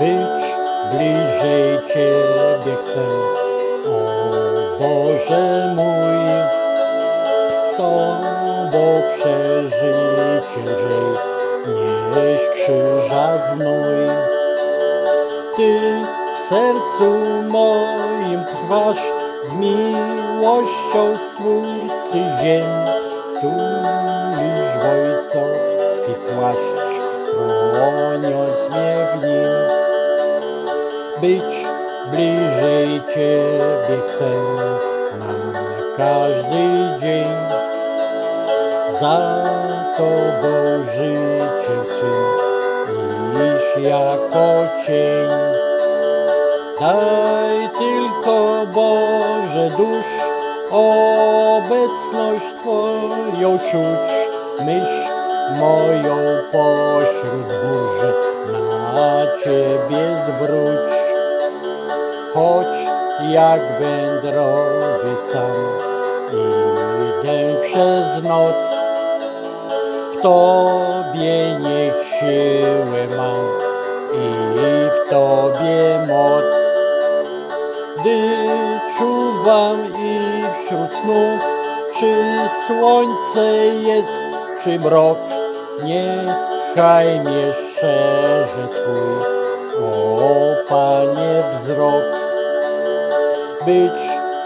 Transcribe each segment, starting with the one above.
być bliżej Ciebie chcę. O Boże mój, z Tobą przeżycie lżej, nieś krzyża znój. Ty w sercu moim trwasz, z miłością Stwórcy ziem, tulisz ojcowski płaszcz, chroniąc mnie w nim. Być bliżej Ciebie chcę na każdy dzień. Za Tobą życie swym iść jako cień. Daj tylko Boże dusz obecność Twoją czuć, myśl moją pośród burzy na Ciebie zwróć. Choć jak wędrowiec sam idę przez noc, w Tobie niech siłę mam i w Tobie moc. Gdy czuwam i wśród snu, czy słońce jest, czy mrok, niechaj mnie szczerze Twój, Być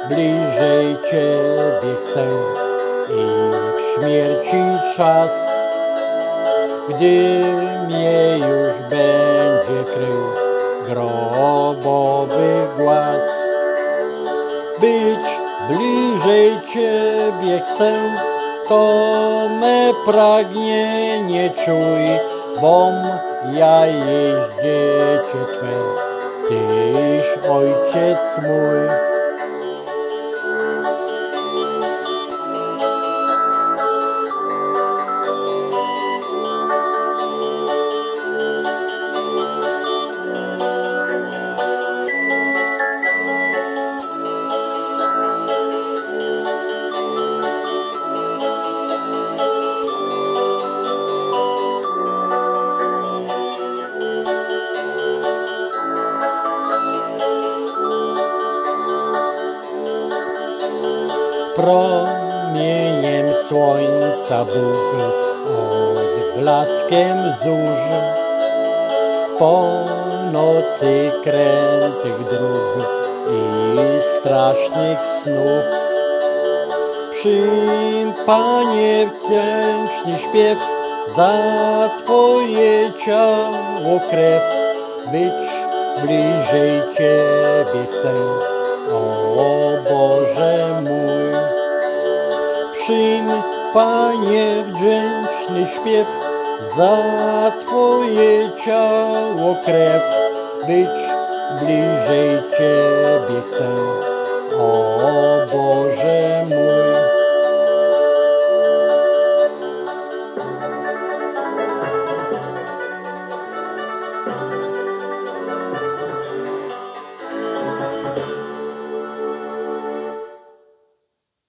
bliżej Ciebie chcę i w śmierci czas, gdy mnie już będzie krył grobowy głaz. Być bliżej Ciebie chcę, to me pragnienie czuj, bom ja jest Twe, Tyś Ojciec mój. Promieniem słońca Bóg odblaskiem zórz Po nocy krętych dróg i strasznych snów. Przyjm, Panie, wdzięczny śpiew za Twoje ciało krew. Być bliżej Ciebie chcę, o Panie, wdzięczny śpiew za Twoje ciało krew. Być bliżej Ciebie chcę.